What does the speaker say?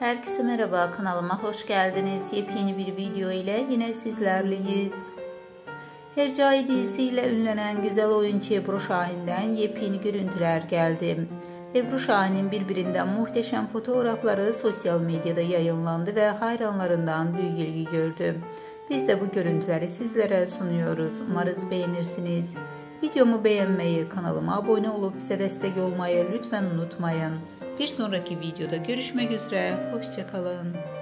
Herkese merhaba kanalıma hoş geldiniz. Yepyeni bir video ile yine sizlerleyiz. Hercai dizisiyle ünlenen güzel oyuncu Ebru Şahin'den yepyeni görüntüler geldi. Ebru Şahin'in birbirinden muhteşem fotoğrafları sosyal medyada yayınlandı ve hayranlarından büyük ilgi gördü. Biz de bu görüntüleri sizlere sunuyoruz. Umarız beğenirsiniz. Videomu beğenmeyi, kanalıma abone olup bize destek olmayı lütfen unutmayın. Bir sonraki videoda görüşmek üzere. Hoşçakalın.